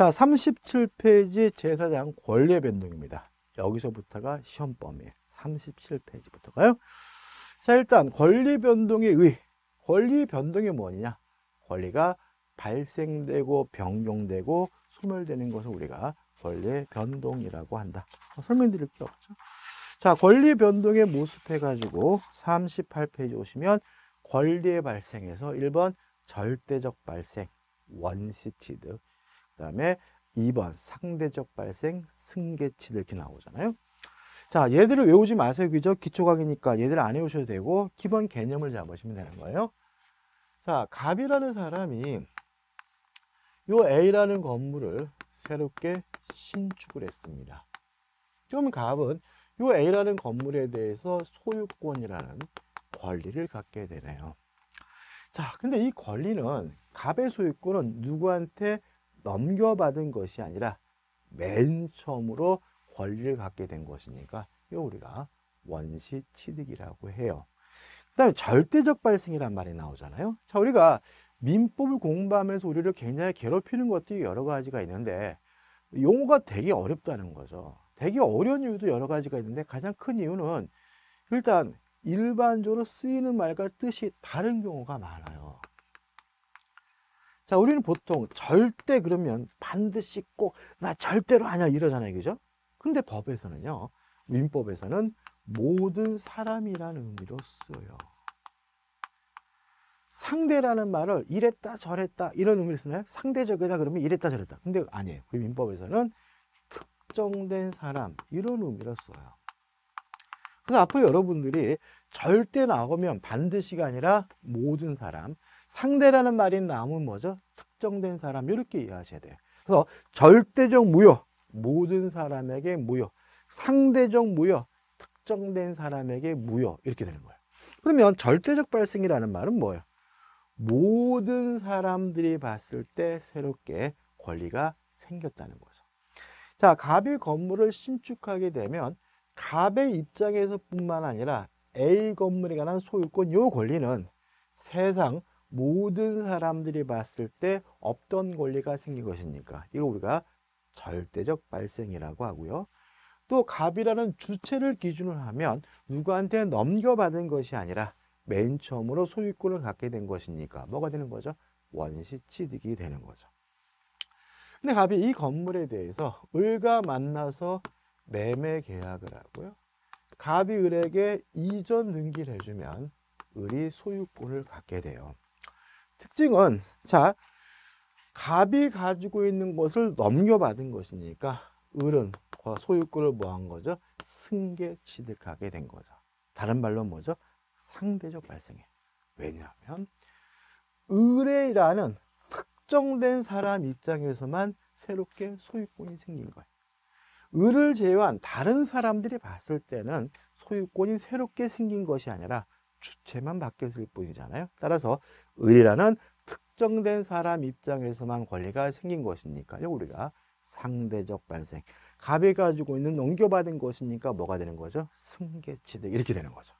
자, 37페이지 제사장 권리의 변동입니다. 여기서부터가 시험 범위에요. 37페이지부터가요. 자, 일단 권리 변동의 의. 권리 변동이 뭐냐? 권리가 발생되고 변경되고 소멸되는 것을 우리가 권리 변동이라고 한다. 설명드릴 게 없죠. 자, 권리 변동의 모습 해가지고 38페이지 오시면 권리의 발생에서 1번 절대적 발생, 원시 취득. 그 다음에 2번 상대적 발생, 승계 취득 이렇게 나오잖아요. 자, 얘들을 외우지 마세요. 그죠? 기초 강의니까 얘들 안 외우셔도 되고 기본 개념을 잡으시면 되는 거예요. 자, 갑이라는 사람이 요 A라는 건물을 새롭게 신축을 했습니다. 그럼 갑은 이 A라는 건물에 대해서 소유권이라는 권리를 갖게 되네요. 자, 근데 이 권리는 갑의 소유권은 누구한테 넘겨받은 것이 아니라 맨 처음으로 권리를 갖게 된 것이니까 이거 우리가 원시 취득이라고 해요. 그 다음에 절대적 발생이란 말이 나오잖아요. 자, 우리가 민법을 공부하면서 우리를 굉장히 괴롭히는 것들이 여러 가지가 있는데 용어가 되게 어렵다는 거죠. 되게 어려운 이유도 여러 가지가 있는데 가장 큰 이유는 일단 일반적으로 쓰이는 말과 뜻이 다른 경우가 많아요. 자, 우리는 보통 절대 그러면 반드시 꼭 나 절대로 아니야 이러잖아요. 그죠? 근데 법에서는요. 민법에서는 모든 사람이라는 의미로 써요. 상대라는 말을 이랬다 저랬다 이런 의미를 쓰나요? 상대적이다 그러면 이랬다 저랬다. 근데 아니에요. 우리 민법에서는 특정된 사람 이런 의미로 써요. 그래서 앞으로 여러분들이 절대 나오면 반드시가 아니라 모든 사람 상대라는 말이 나오면 뭐죠? 특정된 사람 이렇게 이해하셔야 돼요. 그래서 절대적 무효 모든 사람에게 무효 상대적 무효 특정된 사람에게 무효 이렇게 되는 거예요. 그러면 절대적 발생이라는 말은 뭐예요? 모든 사람들이 봤을 때 새롭게 권리가 생겼다는 거죠. 자, 갑이 건물을 신축하게 되면 갑의 입장에서 뿐만 아니라 A 건물에 관한 소유권 요 권리는 세상 모든 사람들이 봤을 때 없던 권리가 생긴 것이니까 이거 우리가 절대적 발생이라고 하고요. 또 갑이라는 주체를 기준으로 하면 누구한테 넘겨받은 것이 아니라 맨 처음으로 소유권을 갖게 된 것이니까 뭐가 되는 거죠? 원시 취득이 되는 거죠. 근데 갑이 이 건물에 대해서 을과 만나서 매매 계약을 하고요. 갑이 을에게 이전 등기를 해주면 을이 소유권을 갖게 돼요. 특징은 자 갑이 가지고 있는 것을 넘겨받은 것이니까 을은 소유권을 뭐한 거죠? 승계 취득하게 된 거죠. 다른 말로 뭐죠? 상대적 발생해. 왜냐하면 을이라는 특정된 사람 입장에서만 새롭게 소유권이 생긴 거예요. 을을 제외한 다른 사람들이 봤을 때는 소유권이 새롭게 생긴 것이 아니라 주체만 바뀌었을 뿐이잖아요. 따라서 을이라는 특정된 사람 입장에서만 권리가 생긴 것이니까 우리가 상대적 발생. 갑이 가지고 있는 넘겨받은 것이니까 뭐가 되는 거죠? 승계취득 이렇게 되는 거죠.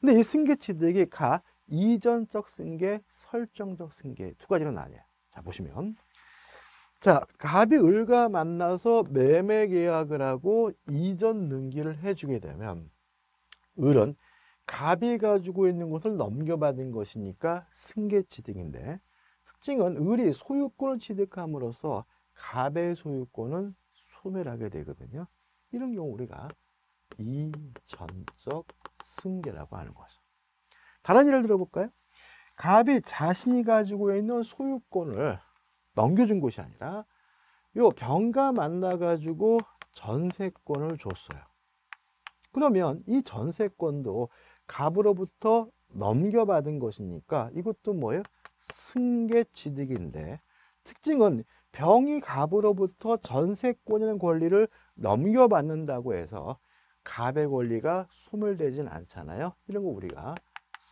근데 이 승계취득이 가 이전적 승계, 설정적 승계 두 가지로 나뉘어요. 자, 보시면. 자, 갑이 을과 만나서 매매 계약을 하고 이전 등기를 해주게 되면 을은 갑이 가지고 있는 것을 넘겨받은 것이니까 승계취득인데 특징은 을이 소유권을 취득함으로써 갑의 소유권은 소멸하게 되거든요. 이런 경우 우리가 이전적 승계라고 하는 거죠. 다른 예를 들어볼까요? 갑이 자신이 가지고 있는 소유권을 넘겨준 것이 아니라 요 병가 만나가지고 전세권을 줬어요. 그러면 이 전세권도 갑으로부터 넘겨받은 것이니까 이것도 뭐예요? 승계취득인데 특징은 병이 갑으로부터 전세권이라는 권리를 넘겨받는다고 해서 갑의 권리가 소멸되진 않잖아요. 이런 거 우리가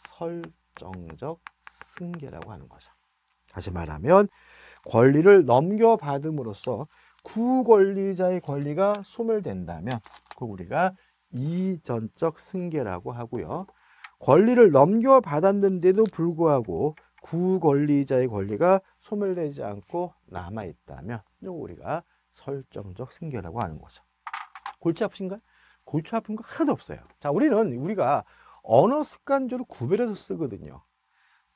설정적 승계라고 하는 거죠. 다시 말하면 권리를 넘겨받음으로써 구권리자의 권리가 소멸된다면 그 우리가 이전적 승계라고 하고요. 권리를 넘겨받았는데도 불구하고 구권리자의 권리가 소멸되지 않고 남아 있다면 우리가 설정적 승계라고 하는 거죠. 골치 아프신가요? 골치 아픈 거 하나도 없어요. 자, 우리는 우리가 언어 습관적으로 구별해서 쓰거든요.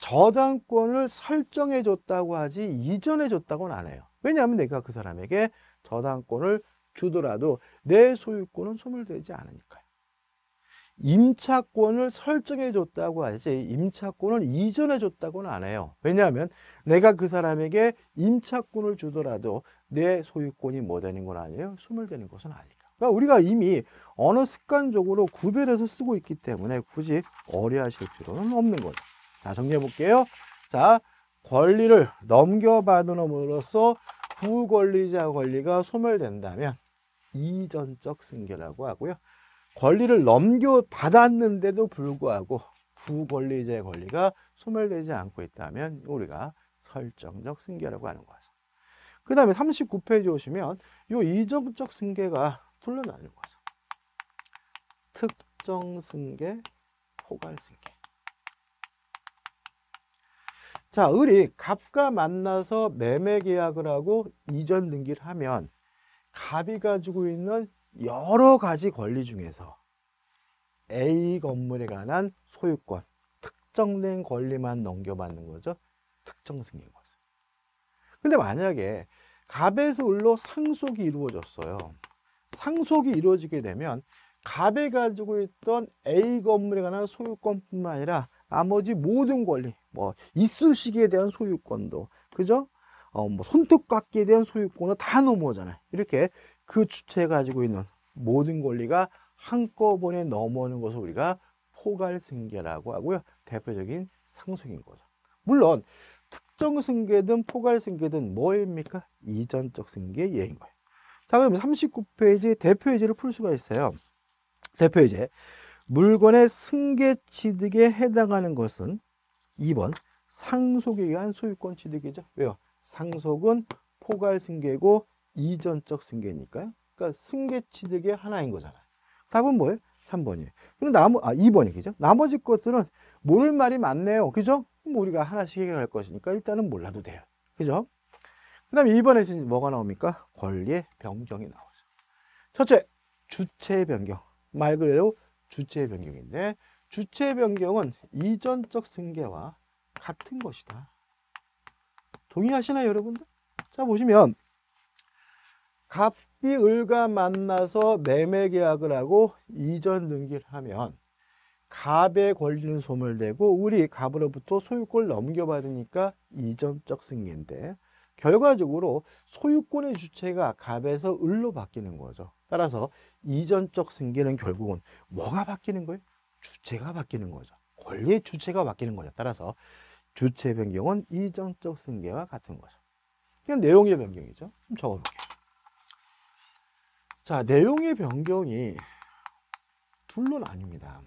저당권을 설정해 줬다고 하지 이전해 줬다고는 안 해요. 왜냐하면 내가 그 사람에게 저당권을 주더라도 내 소유권은 소멸되지 않으니까요. 임차권을 설정해 줬다고 하지 임차권을 이전해 줬다고는 안 해요. 왜냐하면 내가 그 사람에게 임차권을 주더라도 내 소유권이 뭐 되는 건 아니에요? 소멸되는 것은 아니까. 그러니까 우리가 이미 언어 습관적으로 구별해서 쓰고 있기 때문에 굳이 어려하실 필요는 없는 거죠. 자, 정리해 볼게요. 자, 권리를 넘겨받음으로써 부권리자 권리가 소멸된다면 이전적 승계라고 하고요. 권리를 넘겨받았는데도 불구하고 구권리자의 권리가 소멸되지 않고 있다면 우리가 설정적 승계라고 하는 거죠. 그 다음에 39페이지 오시면 이 이전적 승계가 둘로 나뉘는 거죠. 특정 승계, 포괄 승계. 자, 을이 갑과 만나서 매매 계약을 하고 이전 등기를 하면 갑이 가지고 있는 여러 가지 권리 중에서 A 건물에 관한 소유권, 특정된 권리만 넘겨받는 거죠. 특정 승인 거죠. 근데 만약에 갑에서 을로 상속이 이루어졌어요. 상속이 이루어지게 되면 갑에 가지고 있던 A 건물에 관한 소유권뿐만 아니라 나머지 모든 권리, 뭐 이쑤시개에 대한 소유권도, 그죠? 어, 뭐 손톱깎이에 대한 소유권은 다 넘어오잖아요. 이렇게 그 주체가 가지고 있는 모든 권리가 한꺼번에 넘어오는 것을 우리가 포괄승계라고 하고요. 대표적인 상속인 거죠. 물론 특정 승계든 포괄승계든 뭐입니까? 이전적 승계 예인 거예요. 자, 그럼 39페이지 대표예제를 풀 수가 있어요. 대표예제. 물건의 승계 취득에 해당하는 것은 2번 상속에 의한 소유권 취득이죠. 왜요? 상속은 포괄 승계고 이전적 승계니까요. 그러니까 승계 취득의 하나인 거잖아요. 답은 뭐예요? 3번이에요. 그럼 나머 아 2번이 그죠? 나머지 것들은 모를 말이 많네요. 그죠? 뭐 우리가 하나씩 해결할 것이니까 일단은 몰라도 돼요. 그죠? 그다음에 2번에서 뭐가 나옵니까? 권리의 변경이 나오죠. 첫째, 주체 변경. 말 그대로 주체 변경인데 주체 변경은 이전적 승계와 같은 것이다. 동의하시나요, 여러분들? 자, 보시면 갑이 을과 만나서 매매 계약을 하고 이전 등기를 하면 갑의 권리는 소멸되고 우리 갑으로부터 소유권을 넘겨받으니까 이전적 승계인데 결과적으로 소유권의 주체가 갑에서 을로 바뀌는 거죠. 따라서 이전적 승계는 결국은 뭐가 바뀌는 거예요? 주체가 바뀌는 거죠. 권리의 주체가 바뀌는 거죠. 따라서 주체 변경은 이전적 승계와 같은 거죠. 그냥 내용의 변경이죠. 좀 적어볼게요. 자, 내용의 변경이 둘로 나뉩니다.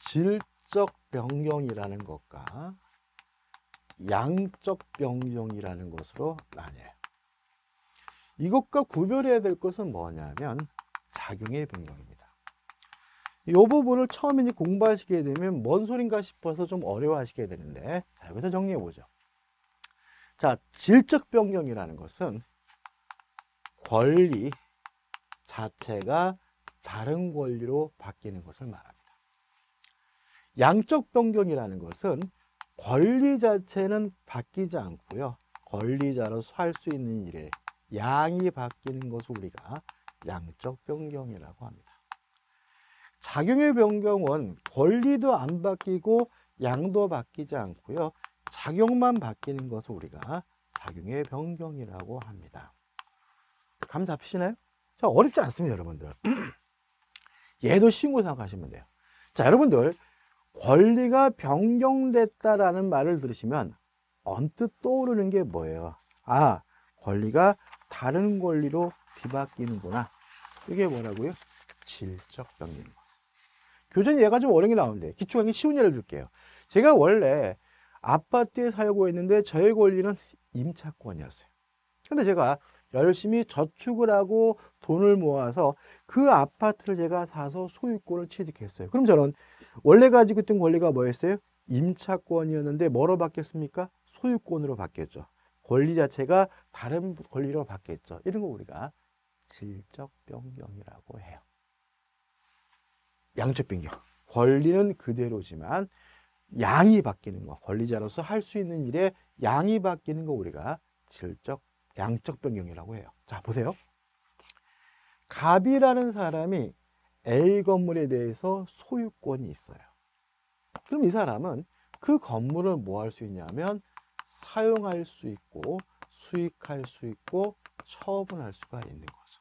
질적 변경이라는 것과 양적 변경이라는 것으로 나뉘어요. 이것과 구별해야 될 것은 뭐냐면 작용의 변경입니다. 이 부분을 처음에 이제 공부하시게 되면 뭔 소린가 싶어서 좀 어려워하시게 되는데 자, 여기서 정리해 보죠. 자, 질적 변경이라는 것은 권리 자체가 다른 권리로 바뀌는 것을 말합니다. 양적 변경이라는 것은 권리 자체는 바뀌지 않고요. 권리자로서 할 수 있는 일에 양이 바뀌는 것을 우리가 양적 변경이라고 합니다. 작용의 변경은 권리도 안 바뀌고 양도 바뀌지 않고요. 작용만 바뀌는 것을 우리가 작용의 변경이라고 합니다. 감 잡히시나요? 자, 어렵지 않습니다, 여러분들. 얘도 거 생각하시면 돼요. 자, 여러분들 권리가 변경됐다라는 말을 들으시면 언뜻 떠오르는 게 뭐예요? 아, 권리가 다른 권리로 뒤바뀌는구나. 이게 뭐라고요? 질적 변경. 교전이 얘가 좀 어려운 게 나오는데 기초강의 쉬운 예를 들게요. 제가 원래 아파트에 살고 있는데 저의 권리는 임차권이었어요. 근데 제가 열심히 저축을 하고 돈을 모아서 그 아파트를 제가 사서 소유권을 취득했어요. 그럼 저는 원래 가지고 있던 권리가 뭐였어요? 임차권이었는데 뭐로 바뀌었습니까? 소유권으로 바뀌었죠. 권리 자체가 다른 권리로 바뀌었죠. 이런 거 우리가 질적 변경이라고 해요. 양적 변경. 권리는 그대로지만 양이 바뀌는 거. 권리자로서 할 수 있는 일에 양이 바뀌는 거 우리가 질적 양적 변경이라고 해요. 자, 보세요. 갑이라는 사람이 A 건물에 대해서 소유권이 있어요. 그럼 이 사람은 그 건물을 뭐 할 수 있냐면 사용할 수 있고 수익할 수 있고 처분할 수가 있는 거죠.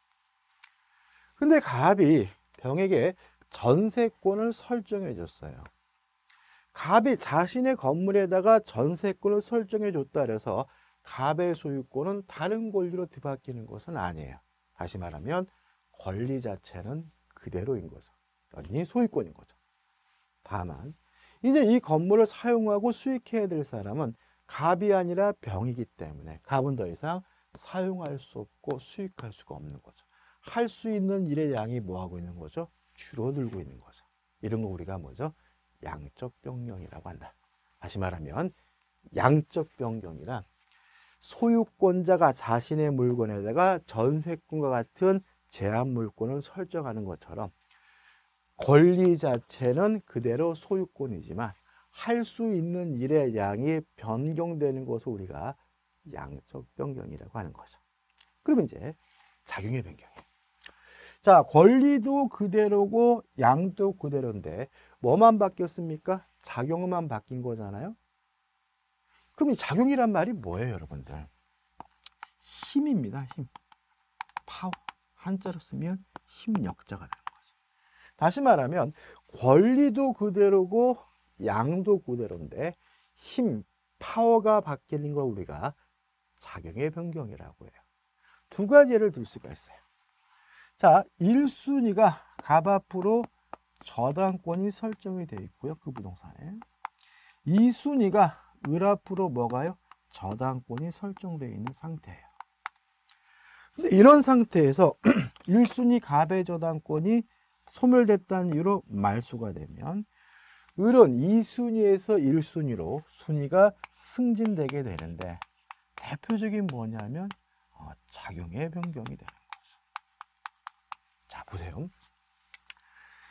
근데 갑이 병에게 전세권을 설정해 줬어요. 갑이 자신의 건물에다가 전세권을 설정해 줬다 그래서 갑의 소유권은 다른 권리로 뒤바뀌는 것은 아니에요. 다시 말하면 권리 자체는 그대로인 거죠. 여전히 소유권인 거죠. 다만 이제 이 건물을 사용하고 수익해야 될 사람은 갑이 아니라 병이기 때문에 갑은 더 이상 사용할 수 없고 수익할 수가 없는 거죠. 할 수 있는 일의 양이 뭐 하고 있는 거죠? 줄어들고 있는 거죠. 이런 거 우리가 뭐죠? 양적 변경이라고 한다. 다시 말하면 양적 변경이란 소유권자가 자신의 물건에다가 전세권과 같은 제한 물권을 설정하는 것처럼 권리 자체는 그대로 소유권이지만 할 수 있는 일의 양이 변경되는 것을 우리가 양적 변경이라고 하는 거죠. 그러면 이제 작용의 변경이에요. 자, 권리도 그대로고 양도 그대로인데 뭐만 바뀌었습니까? 작용만 바뀐 거잖아요. 그럼 이 작용이란 말이 뭐예요, 여러분들? 힘입니다, 힘. 파워. 한자로 쓰면 힘력자가 되는 거죠. 다시 말하면 권리도 그대로고 양도 그대로인데 힘, 파워가 바뀌는 걸 우리가 작용의 변경이라고 해요. 두 가지 예를 들 수가 있어요. 자, 1순위가 갑 앞으로 저당권이 설정이 되어 있고요. 그 부동산에. 2순위가 을 앞으로 뭐가요? 저당권이 설정되어 있는 상태예요. 근데 이런 상태에서 1순위 갑의 저당권이 소멸됐다는 이유로 말수가 되면 을은 2순위에서 1순위로 순위가 승진되게 되는데 대표적인 뭐냐면 어, 작용의 변경이 되는. 자 보세요.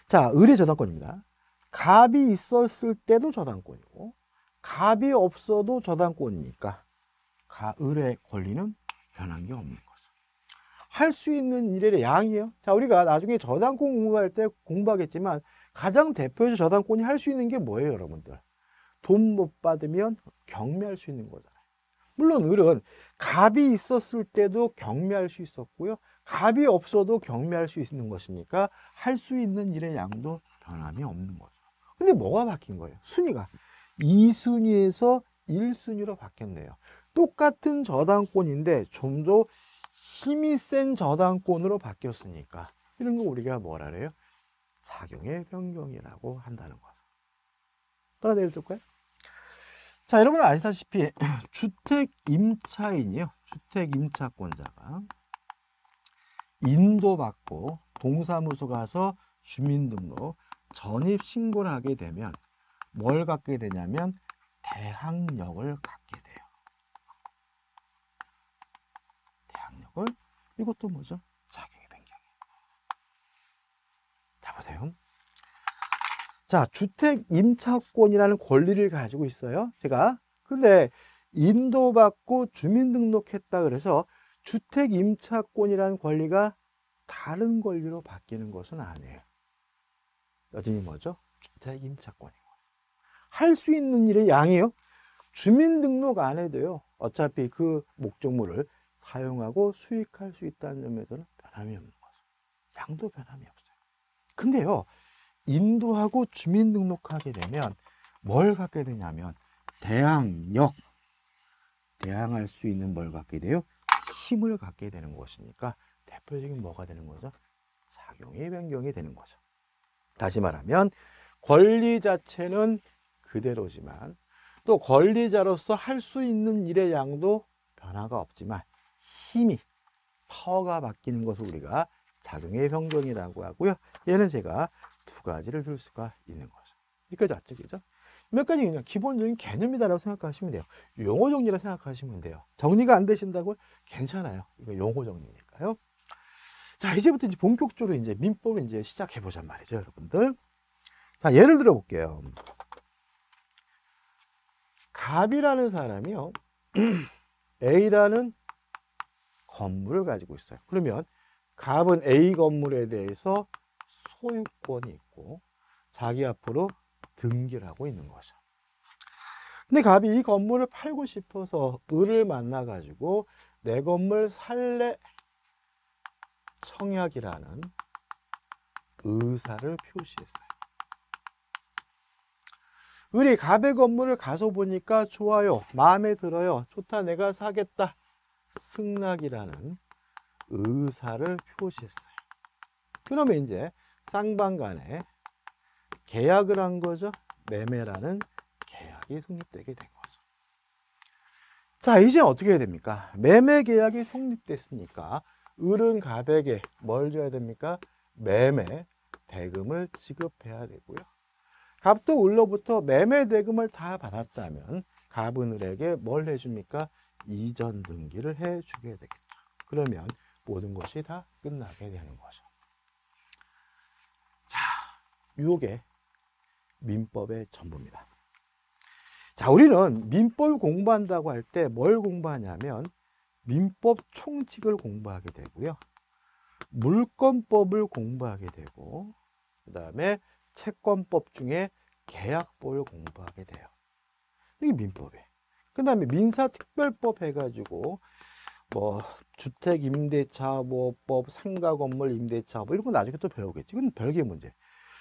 자 을의 저당권입니다. 갑이 있었을 때도 저당권이고 갑이 없어도 저당권이니까 가, 을의 권리는 변한 게 없는 거죠. 할 수 있는 일의 양이에요. 자, 우리가 나중에 저당권 공부할 때 공부하겠지만 가장 대표적 저당권이 할 수 있는 게 뭐예요, 여러분들? 돈 못 받으면 경매할 수 있는 거잖아요. 물론 을은 갑이 있었을 때도 경매할 수 있었고요. 갑이 없어도 경매할 수 있는 것이니까 할 수 있는 일의 양도 변함이 없는 거죠. 근데 뭐가 바뀐 거예요? 순위가. 2순위에서 1순위로 바뀌었네요. 똑같은 저당권인데 좀 더 힘이 센 저당권으로 바뀌었으니까 이런 거 우리가 뭐라 그래요? 작용의 변경이라고 한다는 거죠. 따라 내려줄까요? 자, 여러분 아시다시피 주택 임차인이요. 주택 임차권자가 인도받고 동사무소 가서 주민등록 전입 신고를 하게 되면 뭘 갖게 되냐면 대항력을 갖게 돼요. 대항력을 이것도 뭐죠? 작용의 변경이에요. 자 보세요. 자 주택 임차권이라는 권리를 가지고 있어요. 제가 근데 인도받고 주민등록했다 그래서 주택 임차권이라는 권리가 다른 권리로 바뀌는 것은 아니에요. 여전히 뭐죠? 주택 임차권인 거예요. 할 수 있는 일의 양이요. 주민등록 안 해도요. 어차피 그 목적물을 사용하고 수익할 수 있다는 점에서는 변함이 없는 거죠. 양도 변함이 없어요. 근데요. 인도하고 주민등록하게 되면 뭘 갖게 되냐면 대항력 대항할 수 있는 뭘 갖게 돼요? 힘을 갖게 되는 것이니까 대표적인 뭐가 되는 거죠? 작용의 변경이 되는 거죠. 다시 말하면 권리 자체는 그대로지만 또 권리자로서 할 수 있는 일의 양도 변화가 없지만 힘이 파워가 바뀌는 것을 우리가 작용의 변경이라고 하고요. 얘는 제가 두 가지를 들 수가 있는 거죠. 여기까지 그죠? 몇 가지 그냥 기본적인 개념이다라고 생각하시면 돼요. 용어 정리라 생각하시면 돼요. 정리가 안 되신다고 괜찮아요. 이거 용어 정리니까요. 자, 이제부터 이제 본격적으로 이제 민법을 이제 시작해 보자 말이죠, 여러분들. 자, 예를 들어 볼게요. 갑이라는 사람이요. A라는 건물을 가지고 있어요. 그러면 갑은 A 건물에 대해서 소유권이 있고 자기 앞으로 등기를 하고 있는 거죠. 근데 갑이 이 건물을 팔고 싶어서 을을 만나 가지고 내 건물 살래 청약이라는 의사를 표시했어요. 을이 갑의 건물을 가서 보니까 좋아요. 마음에 들어요. 좋다. 내가 사겠다. 승낙이라는 의사를 표시했어요. 그러면 이제 쌍방 간에 계약을 한 거죠. 매매라는 계약이 성립되게 된 거죠. 자, 이제 어떻게 해야 됩니까? 매매 계약이 성립됐으니까 을은 갑에게 뭘 줘야 됩니까? 매매 대금을 지급해야 되고요. 갑도 을로부터 매매 대금을 다 받았다면 갑은 을에게 뭘 해줍니까? 이전 등기를 해주게 되겠죠. 그러면 모든 것이 다 끝나게 되는 거죠. 자, 요게 민법의 전부입니다. 자, 우리는 민법 공부한다고 할 때 뭘 공부하냐면 민법 총칙을 공부하게 되고요. 물권법을 공부하게 되고 그 다음에 채권법 중에 계약법을 공부하게 돼요. 이게 민법이에요. 그 다음에 민사특별법 해가지고 뭐 주택 임대차 뭐법 상가 건물 임대차 뭐 이런 거 나중에 또 배우겠지. 이건 별개 문제.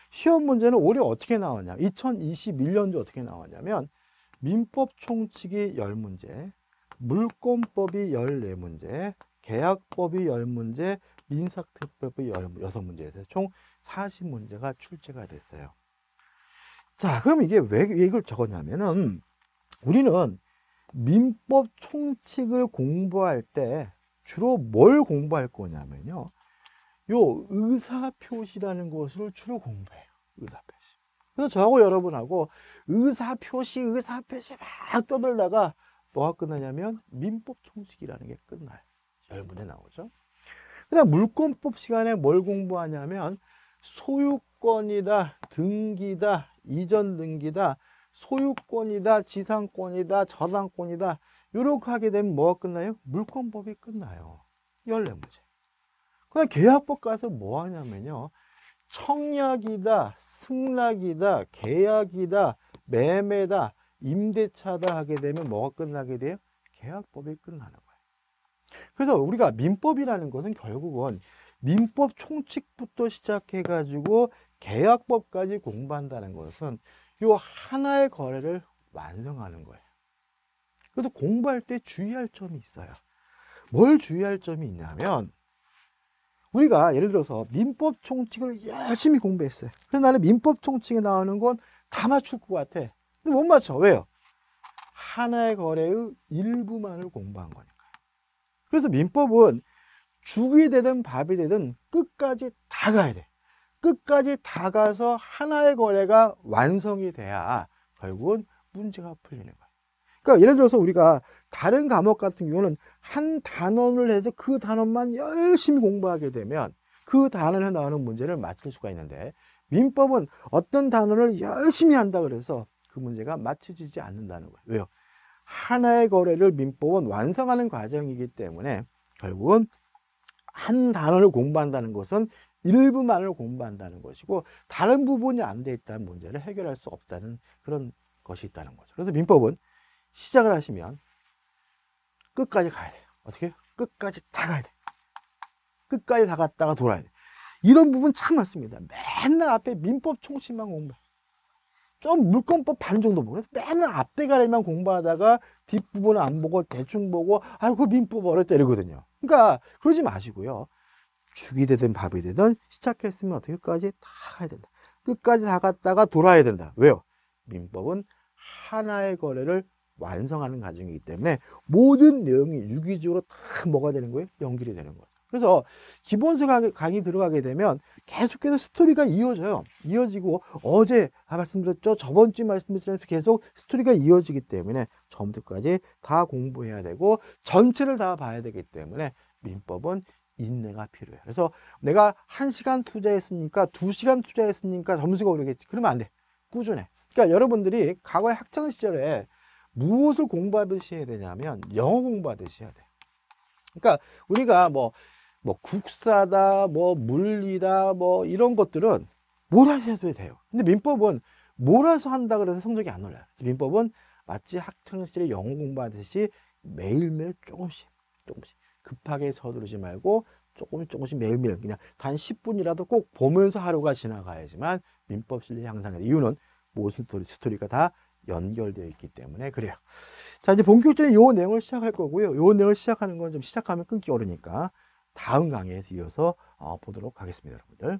시험 문제는 올해 어떻게 나왔냐? 2021년도 어떻게 나왔냐면 민법 총칙이 10문제, 물권법이 14문제, 계약법이 10문제, 민사특별법이 6문제에서 총 40문제가 출제가 됐어요. 자, 그럼 이게 왜 이걸 적었냐면은 우리는 민법 총칙을 공부할 때 주로 뭘 공부할 거냐면요. 요 의사표시라는 것을 주로 공부해요. 의사표시. 그래서 저하고 여러분하고 의사표시, 의사표시 막 떠들다가 뭐가 끝나냐면 민법 총칙이라는 게 끝나요. 열문에 나오죠. 그다음 물권법 시간에 뭘 공부하냐면 소유권이다, 등기다, 이전 등기다, 소유권이다, 지상권이다, 저당권이다. 이렇게 하게 되면 뭐가 끝나요? 물권법이 끝나요. 14문제. 그다음 계약법 가서 뭐 하냐면요. 청약이다, 승낙이다, 계약이다, 매매다, 임대차다 하게 되면 뭐가 끝나게 돼요? 계약법이 끝나는 거예요. 그래서 우리가 민법이라는 것은 결국은 민법 총칙부터 시작해 가지고 계약법까지 공부한다는 것은 요 하나의 거래를 완성하는 거예요. 그래서 공부할 때 주의할 점이 있어요. 뭘 주의할 점이 있냐면 우리가 예를 들어서 민법 총칙을 열심히 공부했어요. 그래서 나는 민법 총칙에 나오는 건 다 맞출 것 같아. 근데 못 맞춰. 왜요? 하나의 거래의 일부만을 공부한 거니까. 그래서 민법은 죽이 되든 밥이 되든 끝까지 다 가야 돼. 끝까지 다 가서 하나의 거래가 완성이 돼야 결국은 문제가 풀리는 거야. 그러니까 예를 들어서 우리가 다른 과목 같은 경우는 한 단원을 해서 그 단원만 열심히 공부하게 되면 그 단원에 나오는 문제를 맞출 수가 있는데 민법은 어떤 단원을 열심히 한다 그래서 그 문제가 맞춰지지 않는다는 거예요. 왜요? 하나의 거래를 민법은 완성하는 과정이기 때문에 결국은 한 단어를 공부한다는 것은 일부만을 공부한다는 것이고 다른 부분이 안 돼 있다는 문제를 해결할 수 없다는 그런 것이 있다는 거죠. 그래서 민법은 시작을 하시면 끝까지 가야 돼요. 어떻게? 끝까지 다 가야 돼. 끝까지 다 갔다가 돌아야 돼. 이런 부분 참 많습니다. 맨날 앞에 민법 총칙만 공부해. 좀 물권법 반 정도 보고 맨날 앞에 가려면 공부하다가 뒷부분은 안 보고 대충 보고 아이고 민법 어렵다 이러거든요. 그러니까 그러지 마시고요. 죽이 되든 밥이 되든 시작했으면 어떻게 끝까지 다 가야 된다. 끝까지 다 갔다가 돌아야 된다. 왜요? 민법은 하나의 거래를 완성하는 과정이기 때문에 모든 내용이 유기적으로 다 뭐가 되는 거예요? 연결이 되는 거예요. 그래서 기본서 강의, 강의 들어가게 되면 계속해서 스토리가 이어져요. 이어지고 어제 말씀드렸죠. 저번 주에 말씀드렸죠. 계속 스토리가 이어지기 때문에 처음부터까지 다 공부해야 되고 전체를 다 봐야 되기 때문에 민법은 인내가 필요해요. 그래서 내가 한시간 투자했으니까 두시간 투자했으니까 점수가 오르겠지. 그러면 안 돼. 꾸준해. 그러니까 여러분들이 과거의 학창 시절에 무엇을 공부하듯이 해야 되냐면 영어 공부하듯이 해야 돼. 그러니까 우리가 뭐, 뭐 국사다, 뭐 물리다, 뭐 이런 것들은 몰아서 해도 돼요. 근데 민법은 몰아서 한다 그래서 성적이 안 올라요. 민법은 마치 학창시절에 영어 공부하듯이 매일매일 조금씩, 조금씩 급하게 서두르지 말고 조금씩 조금씩 매일매일 그냥 단 10분이라도 꼭 보면서 하루가 지나가야지만 민법 실력 향상해. 이유는 모든 스토리가 다 연결되어 있기 때문에 그래요. 자, 이제 본격적인 요 내용을 시작할 거고요. 요 내용을 시작하는 건 좀 시작하면 끊기 어려니까 다음 강의에서 이어서 어, 보도록 하겠습니다, 여러분들.